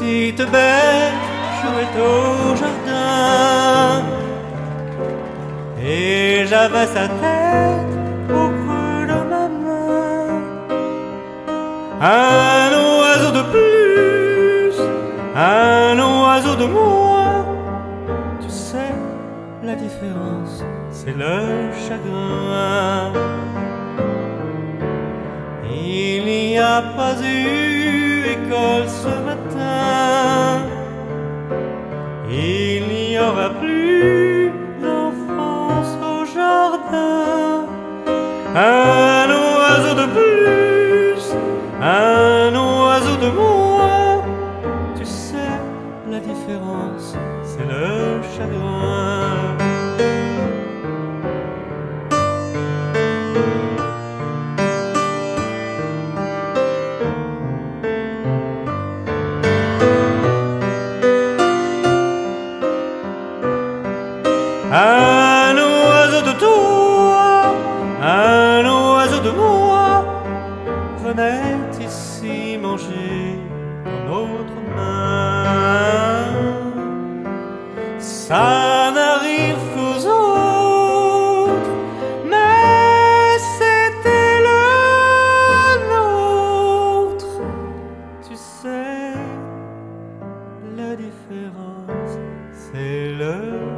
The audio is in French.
petite bête jouait au jardin et j'avais sa tête au creux de ma main. Un oiseau de plus, un oiseau de moins. Tu sais, la différence, c'est le chagrin. Il n'y a pas eu école plus d'enfance au jardin. Un oiseau de plus, un oiseau de moins. Tu sais, la différence, c'est le chagrin. Un oiseau de toi, un oiseau de moi, venait ici manger dans notre main. Ça n'arrive qu'aux autres, mais c'était le nôtre. Tu sais, la différence, c'est le